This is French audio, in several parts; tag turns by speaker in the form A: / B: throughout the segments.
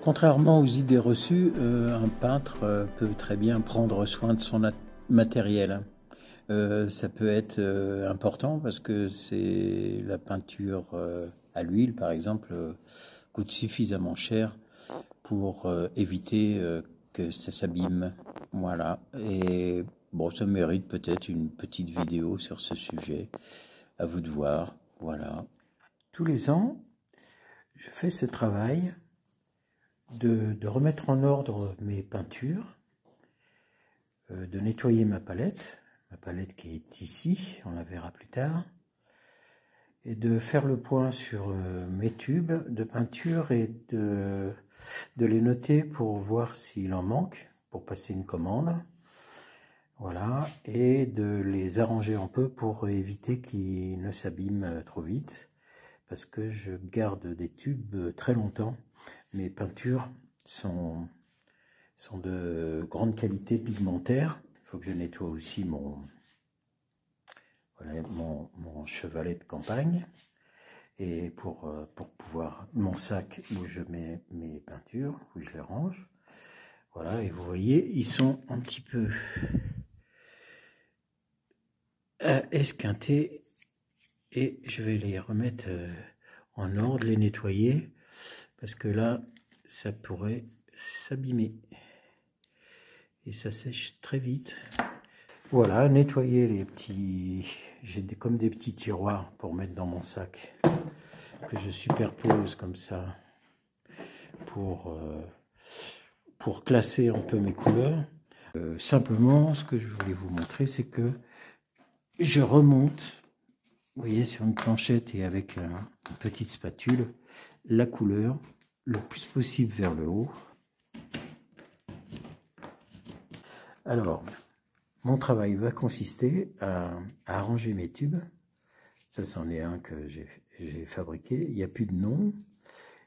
A: Contrairement aux idées reçues, euh, un peintre euh, peut très bien prendre soin de son matériel. Euh, ça peut être important parce que c'est la peinture à l'huile, par exemple, coûte suffisamment cher pour éviter que ça s'abîme. Voilà. Et bon, ça mérite peut-être une petite vidéo sur ce sujet. À vous de voir. Voilà. Tous les ans, je fais ce travail de, remettre en ordre mes peintures, euh, de nettoyer ma palette, ma palette qui est ici, on la verra plus tard, et de faire le point sur euh, mes tubes de peinture et de, de les noter pour voir s'il en manque, pour passer une commande. Voilà, et de les arranger un peu pour éviter qu'ils ne s'abîment trop vite, parce que je garde des tubes très longtemps mes peintures sont, sont de grande qualité pigmentaire. Il faut que je nettoie aussi mon, mon, chevalet de campagne. Et pour, euh, pour pouvoir, mon sac où je mets mes peintures, où je les range. Voilà, et vous voyez, ils sont un petit peu euh, esquintés. Et je vais les remettre euh, en ordre, les nettoyer parce que là, ça pourrait s'abîmer. Et ça sèche très vite. Voilà, nettoyer les petits... J'ai comme des petits tiroirs pour mettre dans mon sac que je superpose comme ça pour, euh, pour classer un peu mes couleurs. Euh, simplement, ce que je voulais vous montrer, c'est que je remonte, vous voyez, sur une planchette et avec une petite spatule, la couleur le plus possible vers le haut. Alors, mon travail va consister à, arranger mes tubes. Ça, c'en est un que j'ai fabriqué. Il n'y a plus de nom.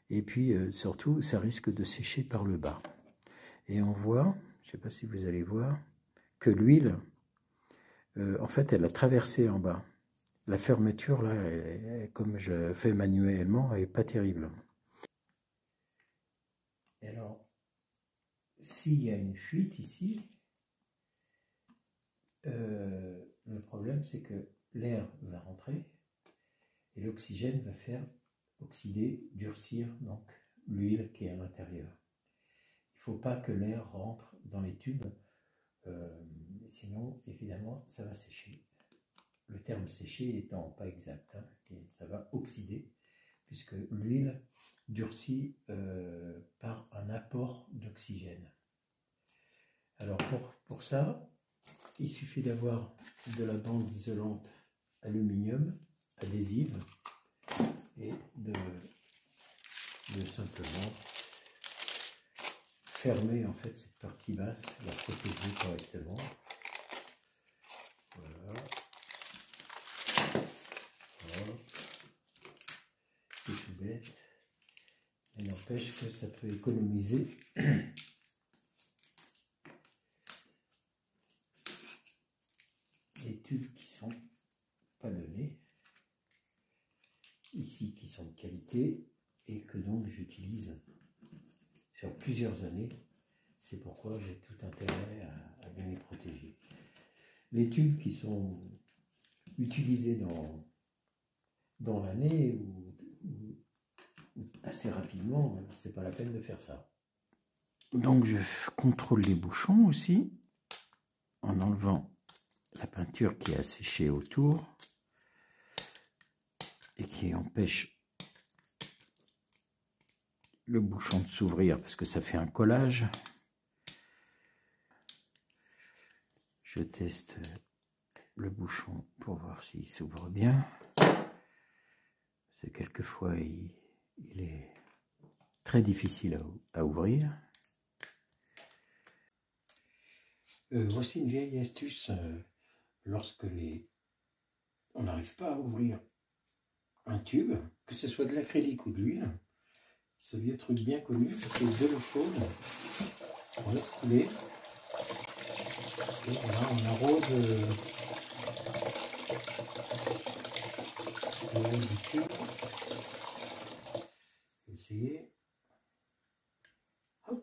A: Et puis, euh, surtout, ça risque de sécher par le bas. Et on voit, je ne sais pas si vous allez voir, que l'huile, euh, en fait, elle a traversé en bas. La fermeture, là, comme je fais manuellement, est pas terrible. Alors, s'il y a une fuite ici, euh, le problème c'est que l'air va rentrer et l'oxygène va faire oxyder, durcir donc l'huile qui est à l'intérieur. Il ne faut pas que l'air rentre dans les tubes, euh, sinon évidemment ça va sécher le terme séché étant pas exact, hein, ça va oxyder, puisque l'huile durcit euh, par un apport d'oxygène. Alors pour, ça, il suffit d'avoir de la bande isolante aluminium adhésive et de, de simplement fermer en fait cette partie basse, la protéger correctement. Voilà. C'est tout bête. Mais que ça peut économiser les tubes qui sont pas donnés, ici qui sont de qualité et que donc j'utilise sur plusieurs années. C'est pourquoi j'ai tout intérêt à, à bien les protéger. Les tubes qui sont utilisés dans dans l'année ou, assez rapidement, c'est pas la peine de faire ça. Donc je contrôle les bouchons aussi en enlevant la peinture qui a séché autour et qui empêche le bouchon de s'ouvrir parce que ça fait un collage. Je teste le bouchon pour voir s'il s'ouvre bien c'est quelquefois il, est très difficile à, ouvrir. Euh, voici une vieille astuce euh, lorsque les on n'arrive pas à ouvrir un tube, que ce soit de l'acrylique ou de l'huile. Ce vieux truc bien connu, c'est de l'eau chaude. On laisse couler. Et là, on arrose euh,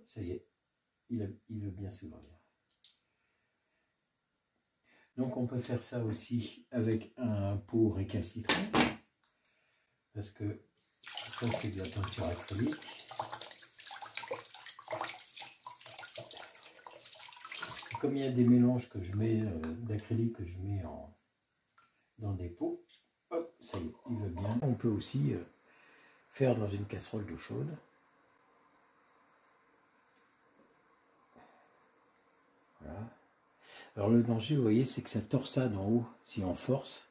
A: ça y est, il, veut bien s'ouvrir. Donc on peut faire ça aussi avec un pot récalcitrant, parce que ça c'est de la peinture acrylique. Comme il y a des mélanges que je mets euh, d'acrylique que je mets en, dans des pots, hop, ça y est, il veut bien. On peut aussi euh, faire dans une casserole d'eau chaude. Voilà. Alors le danger, vous voyez, c'est que ça torsade en haut. Si on force,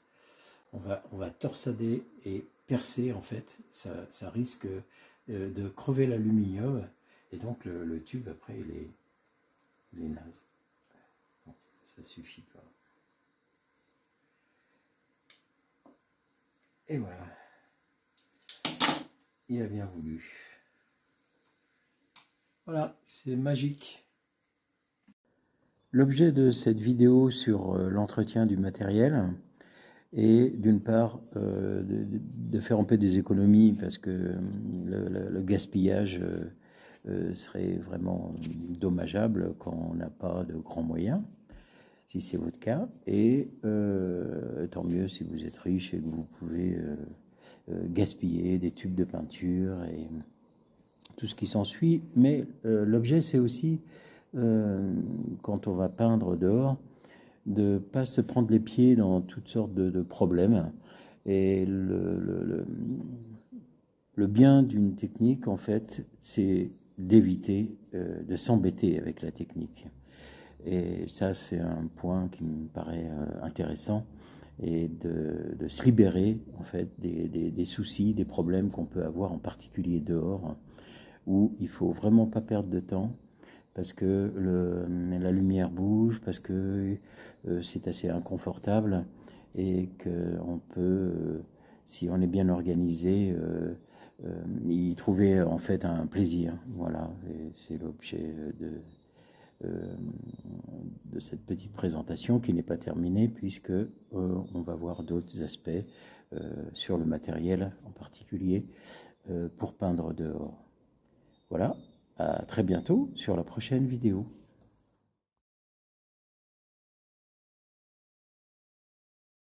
A: on va, on va torsader et percer, en fait. Ça, risque euh, de crever l'aluminium. Et donc le, tube, après, il est, il naze. ça suffit pas. Et voilà. Il a bien voulu. Voilà, c'est magique. L'objet de cette vidéo sur euh, l'entretien du matériel est d'une part euh, de, faire un peu des économies parce que euh, le, gaspillage serait vraiment dommageable quand on n'a pas de grands moyens, si c'est votre cas, et tant mieux si vous êtes riche et que vous pouvez gaspiller des tubes de peinture et tout ce qui s'ensuit. Mais l'objet c'est aussi euh, quand on va peindre dehors, de ne pas se prendre les pieds dans toutes sortes de, problèmes. Et le, le, bien d'une technique, en fait, c'est d'éviter euh, de s'embêter avec la technique. Et ça, c'est un point qui me paraît euh, intéressant et de, de, se libérer en fait des, des, soucis, des problèmes qu'on peut avoir en particulier dehors, où il faut vraiment pas perdre de temps, parce que la lumière bouge, parce que euh, c'est assez inconfortable et qu'on peut, euh, si on est bien organisé, euh, y trouver en fait un plaisir. Voilà, c'est l'objet de, de cette petite présentation qui n'est pas terminée puisque on va voir d'autres aspects sur le matériel en particulier pour peindre dehors. Voilà. À très bientôt sur la prochaine vidéo.